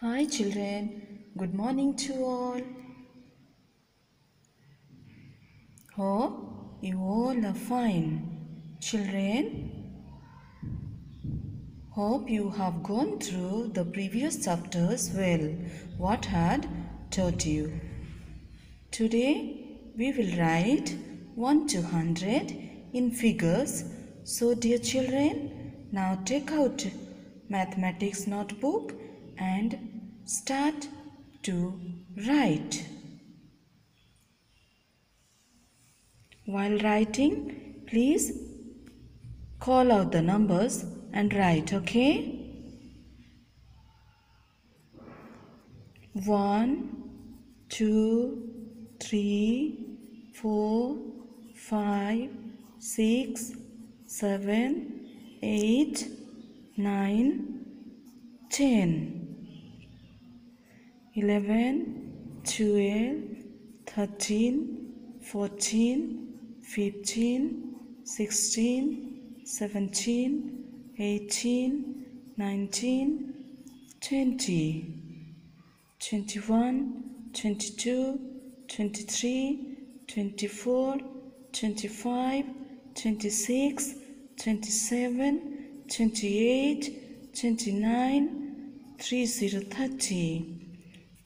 Hi children, good morning to all. Hope you all are fine. Children, hope you have gone through the previous chapters well. What had taught you? Today we will write 1 to 100 in figures. So dear children, now take out mathematics notebook and start to write. While writing, please call out the numbers and write, okay? One, two, three, four, five, six, seven, eight, nine, ten. 11, 12, 13, 14, 15, 16, 17, 18, 19, 20, 21, 22, 23, 24, 25, 26, 27, 28, 29, 30, 30.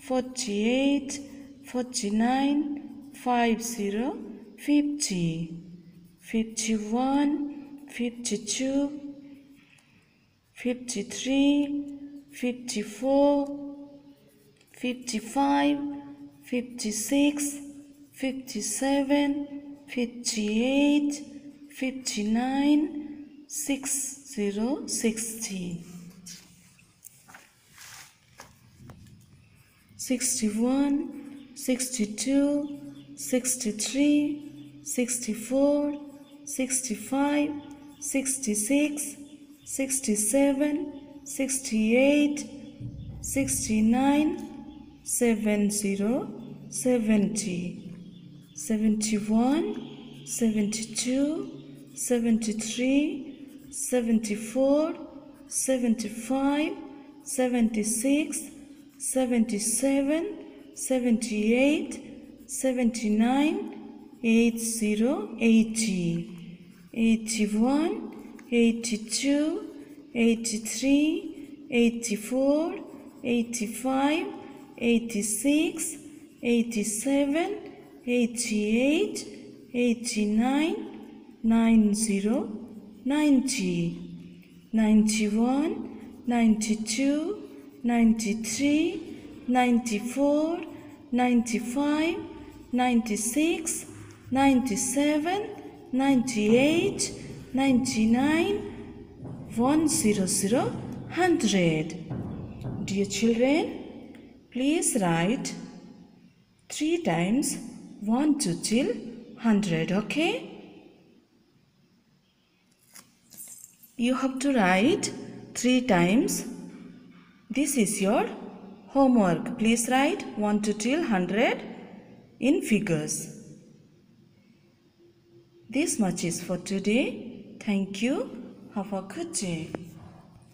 48, 49, 50, 50, 51, 52, 53, 54, 55, 56, 57, 58, 59, 60, 60. 61, 62, 63, 64, 65, 66, 67, 68, 69, 70, 70, 71, 72, 73, 74, 75, 76, 77, 78, 79, 80, 80, 81, 82, 83, 84, 85, 86, 87, 88, 89, 90, 90, 91, 92, 93, 94, 95, 96, 97, 98, 99, 100, 100. Dear children, please write 3 times 1 to till 100, okay? You have to write 3 times. This is your homework. Please write 1 to till 100 in figures. This much is for today. Thank you. Have a good day.